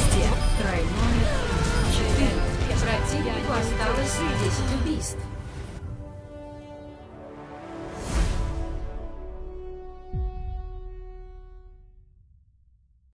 Вместе! Тройное. Четыре. Противнику осталось 10 убийств.